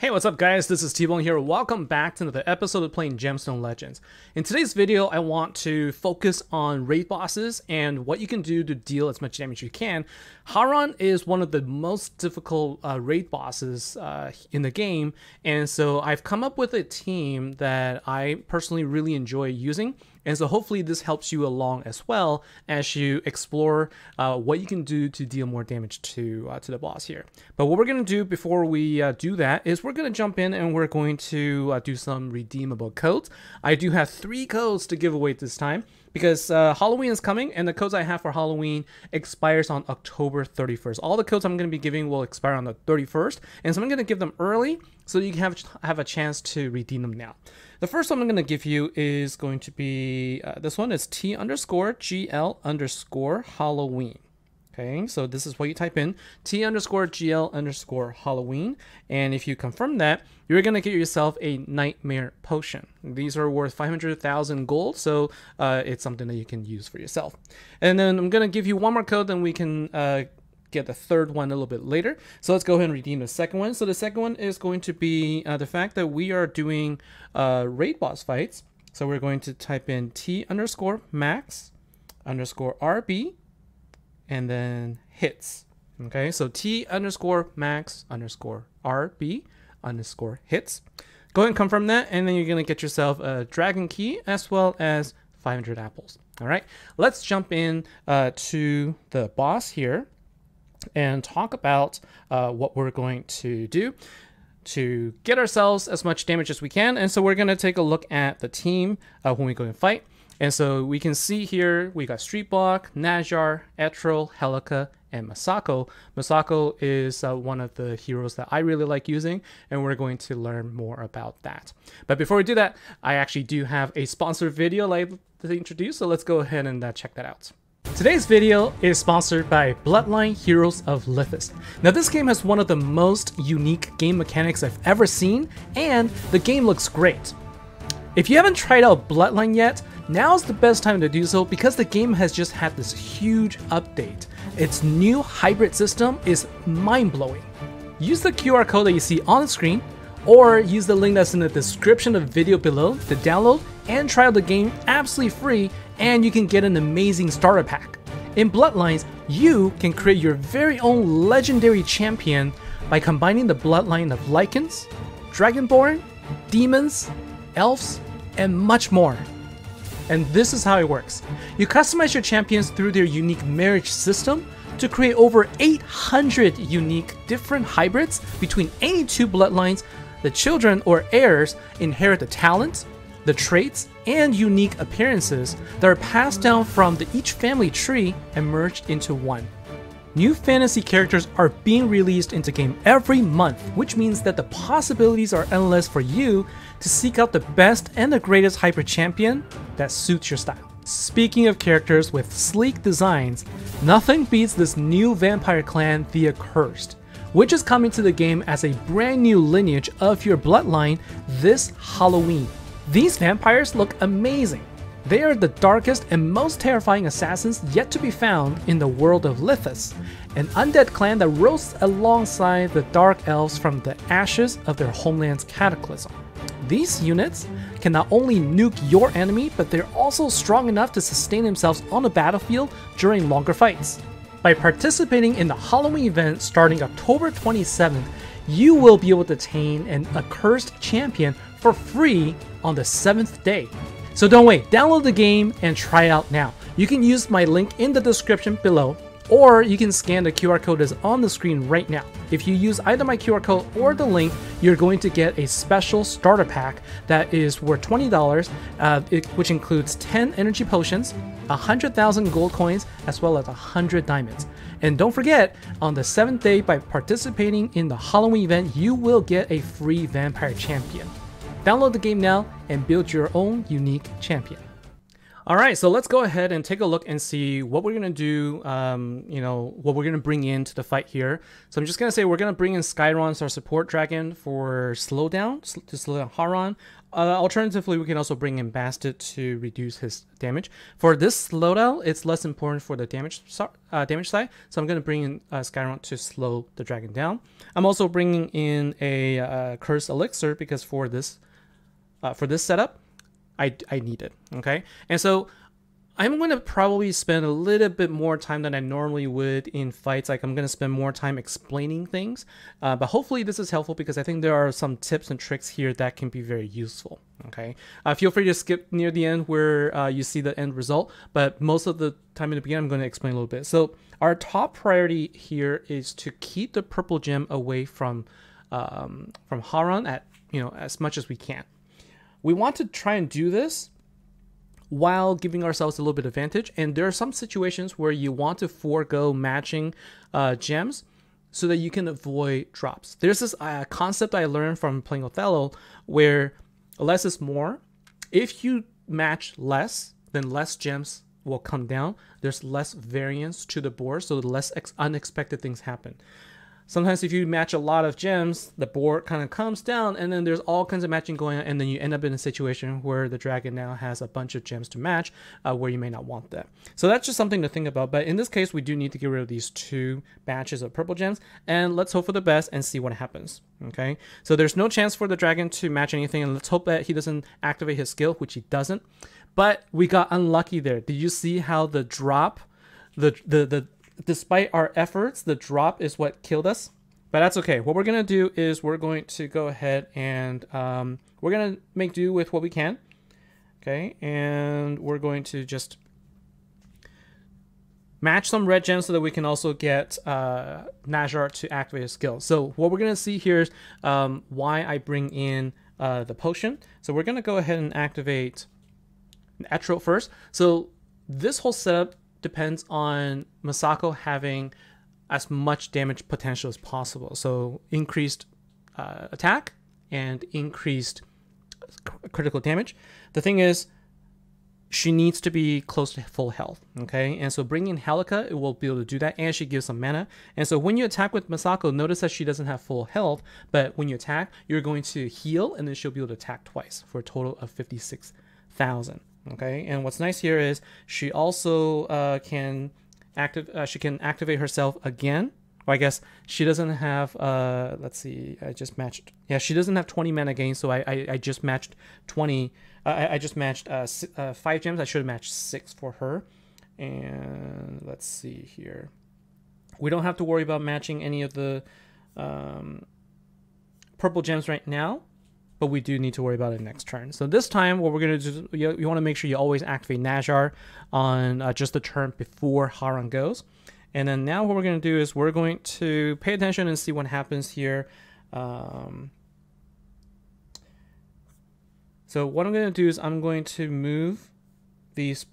Hey, what's up guys? This is T-Bone here. Welcome back to another episode of playing Gemstone Legends. In today's video, I want to focus on raid bosses and what you can do to deal as much damage as you can. Haaron is one of the most difficult uh, raid bosses uh, in the game, and so I've come up with a team that I personally really enjoy using and so hopefully this helps you along as well as you explore uh, what you can do to deal more damage to uh, to the boss here. But what we're going to do before we uh, do that is we're going to jump in and we're going to uh, do some redeemable codes. I do have three codes to give away this time because uh, Halloween is coming and the codes I have for Halloween expires on October 31st. All the codes I'm going to be giving will expire on the 31st and so I'm going to give them early so you can have, have a chance to redeem them now. The first one I'm going to give you is going to be, uh, this one is T underscore GL underscore Halloween. Okay, so this is what you type in, T underscore GL underscore Halloween. And if you confirm that, you're going to get yourself a Nightmare Potion. These are worth 500,000 gold, so uh, it's something that you can use for yourself. And then I'm going to give you one more code, then we can uh, get the third one a little bit later. So let's go ahead and redeem the second one. So the second one is going to be uh, the fact that we are doing uh, raid boss fights. So we're going to type in T underscore max underscore RB and then hits. Okay, so T underscore max underscore RB underscore hits. Go ahead and confirm that, and then you're gonna get yourself a dragon key as well as 500 apples. All right, let's jump in uh, to the boss here and talk about uh, what we're going to do to get ourselves as much damage as we can. And so we're going to take a look at the team uh, when we go and fight. And so we can see here we got Street Block, Nazjar, Etrel, Helica, and Masako. Masako is uh, one of the heroes that I really like using, and we're going to learn more about that. But before we do that, I actually do have a sponsored video I'd like to introduce, so let's go ahead and uh, check that out. Today's video is sponsored by Bloodline Heroes of Lithas. Now this game has one of the most unique game mechanics I've ever seen, and the game looks great. If you haven't tried out Bloodline yet, now's the best time to do so because the game has just had this huge update. Its new hybrid system is mind-blowing. Use the QR code that you see on the screen, or use the link that's in the description of the video below to download and try out the game absolutely free and you can get an amazing starter pack. In Bloodlines, you can create your very own legendary champion by combining the bloodline of Lycans, Dragonborn, demons, elves, and much more. And this is how it works. You customize your champions through their unique marriage system to create over 800 unique different hybrids between any two bloodlines. The children or heirs inherit the talents, the traits, and unique appearances that are passed down from the each family tree and merged into one. New fantasy characters are being released into game every month, which means that the possibilities are endless for you to seek out the best and the greatest hyper champion that suits your style. Speaking of characters with sleek designs, nothing beats this new vampire clan, the Accursed, which is coming to the game as a brand new lineage of your bloodline this Halloween. These vampires look amazing. They are the darkest and most terrifying assassins yet to be found in the world of Lithas, an undead clan that roasts alongside the dark elves from the ashes of their homeland's cataclysm. These units can not only nuke your enemy, but they're also strong enough to sustain themselves on the battlefield during longer fights. By participating in the Halloween event starting October 27th, you will be able to attain an accursed champion for free on the seventh day. So don't wait, download the game and try it out now. You can use my link in the description below or you can scan the QR code that's on the screen right now. If you use either my QR code or the link, you're going to get a special starter pack that is worth $20, uh, it, which includes 10 energy potions, 100,000 gold coins, as well as 100 diamonds. And don't forget, on the 7th day, by participating in the Halloween event, you will get a free Vampire Champion. Download the game now and build your own unique champion. All right, so let's go ahead and take a look and see what we're gonna do. Um, you know what we're gonna bring into the fight here. So I'm just gonna say we're gonna bring in Skyron our support dragon for slowdown to slow down Haaron. Uh, alternatively, we can also bring in Bastet to reduce his damage. For this slowdown, it's less important for the damage uh, damage side, so I'm going to bring in uh, Skyron to slow the dragon down. I'm also bringing in a uh, Curse Elixir because for this uh, for this setup, I, I need it. Okay, and so I'm going to probably spend a little bit more time than I normally would in fights. Like I'm going to spend more time explaining things, uh, but hopefully this is helpful because I think there are some tips and tricks here that can be very useful. Okay, uh, feel free to skip near the end where uh, you see the end result, but most of the time in the beginning I'm going to explain a little bit. So our top priority here is to keep the purple gem away from um, from Haaron at you know as much as we can. We want to try and do this while giving ourselves a little bit of advantage. And there are some situations where you want to forego matching uh, gems so that you can avoid drops. There's this uh, concept I learned from playing Othello where less is more. If you match less, then less gems will come down. There's less variance to the board, so less unexpected things happen sometimes if you match a lot of gems, the board kind of comes down and then there's all kinds of matching going on and then you end up in a situation where the dragon now has a bunch of gems to match uh, where you may not want that. So that's just something to think about. But in this case, we do need to get rid of these two batches of purple gems and let's hope for the best and see what happens. Okay, so there's no chance for the dragon to match anything and let's hope that he doesn't activate his skill, which he doesn't. But we got unlucky there. Did you see how the drop, the, the, the, despite our efforts, the drop is what killed us. But that's okay. What we're going to do is we're going to go ahead and um, we're going to make do with what we can. Okay, and we're going to just match some red gems so that we can also get uh, to activate his skill. So what we're going to see here is um, why I bring in uh, the potion. So we're going to go ahead and activate Etro first. So this whole setup depends on Masako having as much damage potential as possible. So increased uh, attack and increased critical damage. The thing is, she needs to be close to full health, okay? And so bringing Helica, it will be able to do that, and she gives some mana. And so when you attack with Masako, notice that she doesn't have full health, but when you attack, you're going to heal, and then she'll be able to attack twice for a total of 56,000 okay? And what's nice here is she also uh, can active uh, she can activate herself again. Well, I guess she doesn't have uh let's see I just matched. Yeah she doesn't have 20 mana gain so I I, I just matched 20 uh, I, I just matched uh, uh, five gems. I should have matched six for her. And let's see here. We don't have to worry about matching any of the um, purple gems right now but we do need to worry about it next turn. So this time, what we're going to do, you, you want to make sure you always activate Nazar on uh, just the turn before Haaron goes. And then now what we're going to do is we're going to pay attention and see what happens here. Um, so what I'm going to do is I'm going to move these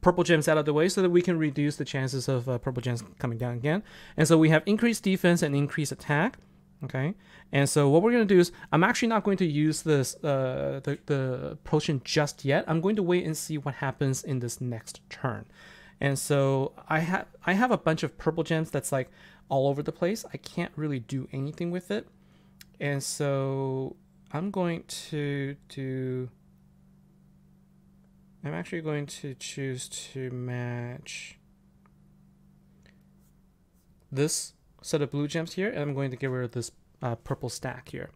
purple gems out of the way so that we can reduce the chances of uh, purple gems coming down again. And so we have increased defense and increased attack. Okay, and so what we're going to do is I'm actually not going to use this uh, the, the potion just yet. I'm going to wait and see what happens in this next turn. And so I have I have a bunch of purple gems that's like all over the place. I can't really do anything with it. And so I'm going to do I'm actually going to choose to match this set of blue gems here, and I'm going to get rid of this uh, purple stack here.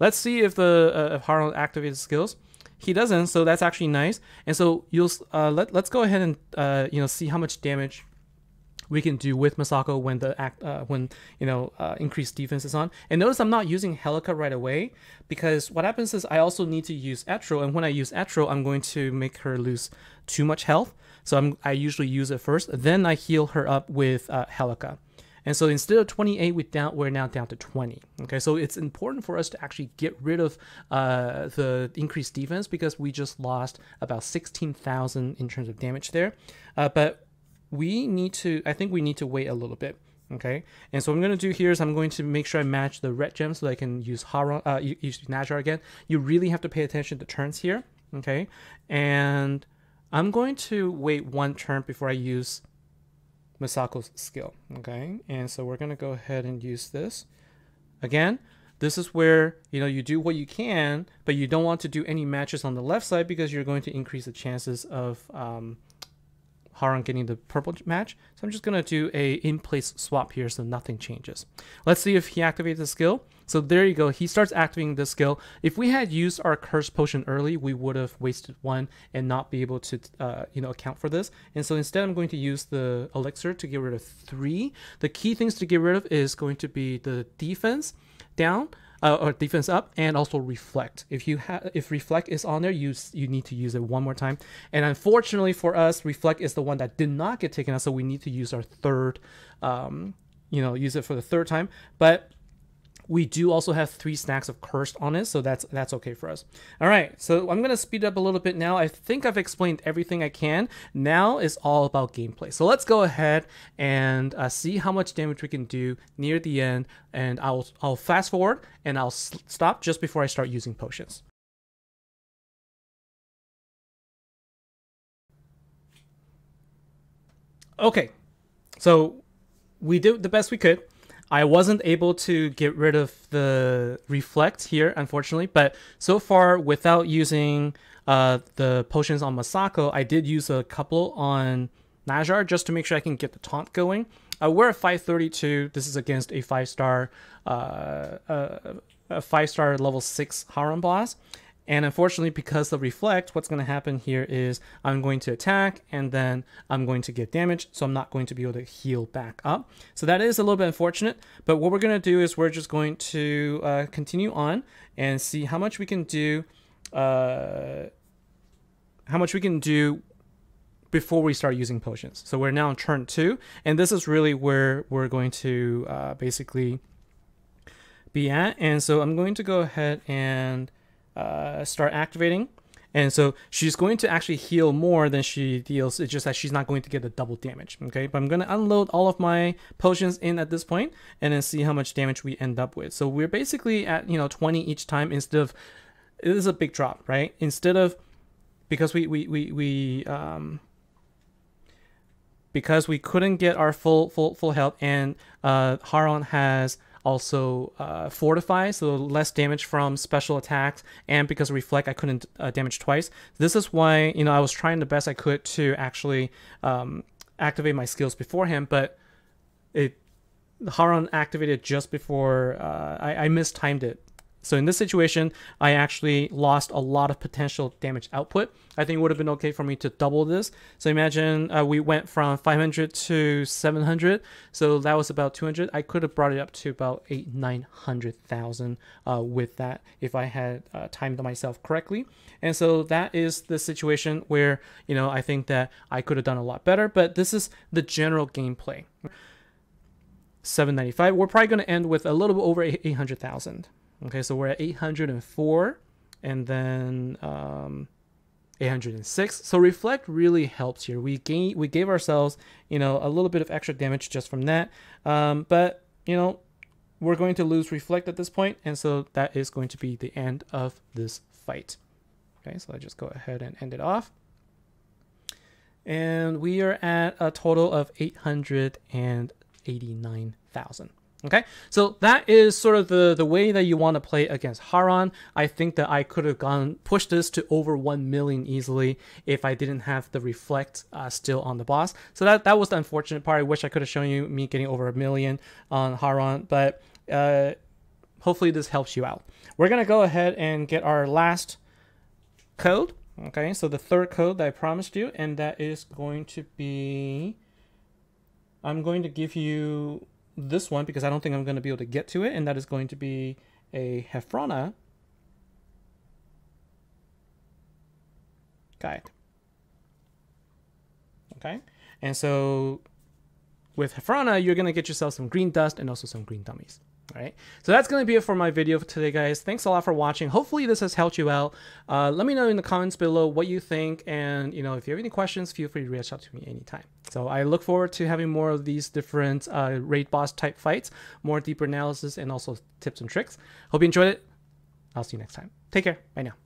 Let's see if the uh, if Haaron activates skills. He doesn't, so that's actually nice. And so you'll uh, let let's go ahead and uh, you know see how much damage we can do with Masako when the act uh, when you know uh, increased defense is on. And notice I'm not using Helica right away because what happens is I also need to use Etro, and when I use Etro, I'm going to make her lose too much health. So I'm I usually use it first, then I heal her up with uh, Helica. And so instead of 28, we down, we're now down to 20. Okay, so it's important for us to actually get rid of uh, the increased defense because we just lost about 16,000 in terms of damage there. Uh, but we need to, I think we need to wait a little bit. Okay, and so I'm going to do here is I'm going to make sure I match the red gem so I can use Haaron, uh, use Nazar again. You really have to pay attention to turns here. Okay, and I'm going to wait one turn before I use Masako's skill. Okay, and so we're gonna go ahead and use this. Again, this is where you know you do what you can, but you don't want to do any matches on the left side because you're going to increase the chances of um, Haaron getting the purple match. So I'm just gonna do a in-place swap here so nothing changes. Let's see if he activates the skill. So there you go. He starts activating the skill. If we had used our curse potion early, we would have wasted one and not be able to, uh, you know, account for this. And so instead, I'm going to use the elixir to get rid of three. The key things to get rid of is going to be the defense down. Uh, or defense up and also reflect if you have if reflect is on there you you need to use it one more time and unfortunately for us reflect is the one that did not get taken out so we need to use our third um you know use it for the third time but we do also have three stacks of cursed on it, so that's that's okay for us. All right, so I'm gonna speed up a little bit now. I think I've explained everything I can. Now is all about gameplay. So let's go ahead and uh, see how much damage we can do near the end, and I'll I'll fast forward and I'll stop just before I start using potions. Okay, so we did the best we could. I wasn't able to get rid of the reflect here, unfortunately, but so far without using uh, the potions on Masako, I did use a couple on Nazar just to make sure I can get the taunt going. Uh, we're at 532. This is against a five star, uh, uh, a five star level six Haaron boss. And unfortunately, because of reflect, what's going to happen here is I'm going to attack and then I'm going to get damage. So I'm not going to be able to heal back up. So that is a little bit unfortunate. But what we're going to do is we're just going to uh, continue on and see how much we can do. Uh, how much we can do before we start using potions. So we're now on turn two. And this is really where we're going to uh, basically be at. And so I'm going to go ahead and uh, start activating. And so she's going to actually heal more than she deals. It's just that she's not going to get the double damage. Okay, but I'm going to unload all of my potions in at this point and then see how much damage we end up with. So we're basically at, you know, 20 each time instead of, it is a big drop, right? Instead of, because we, we, we, we, um, because we couldn't get our full, full, full health and, uh, Haaron has also uh, fortify, so less damage from special attacks, and because reflect, I couldn't uh, damage twice. This is why you know I was trying the best I could to actually um, activate my skills beforehand, but it Haaron activated just before uh, I, I mistimed it so in this situation, I actually lost a lot of potential damage output. I think it would have been okay for me to double this. So imagine uh, we went from 500 to 700. So that was about 200. I could have brought it up to about eight, 900,000 uh, with that if I had uh, timed myself correctly. And so that is the situation where, you know, I think that I could have done a lot better, but this is the general gameplay. 795. We're probably going to end with a little bit over 800,000. Okay, so we're at 804 and then um, 806. So reflect really helps here. We gain, we gave ourselves, you know, a little bit of extra damage just from that. Um, but you know, we're going to lose reflect at this point, and so that is going to be the end of this fight. Okay, so I just go ahead and end it off. And we are at a total of 889,000. Okay, so that is sort of the, the way that you want to play against Haaron. I think that I could have gone pushed this to over 1 million easily if I didn't have the Reflect uh, still on the boss. So that, that was the unfortunate part. I wish I could have shown you me getting over a million on Haaron, but uh, hopefully this helps you out. We're going to go ahead and get our last code. Okay, so the third code that I promised you, and that is going to be... I'm going to give you this one because I don't think I'm going to be able to get to it, and that is going to be a Hephrana guide. Okay, and so with Hephrana, you're going to get yourself some green dust and also some green dummies. All right, so that's going to be it for my video for today, guys. Thanks a lot for watching. Hopefully this has helped you out. Uh, let me know in the comments below what you think, and you know if you have any questions, feel free to reach out to me anytime. So I look forward to having more of these different uh, raid boss type fights, more deeper analysis, and also tips and tricks. Hope you enjoyed it. I'll see you next time. Take care. Bye now.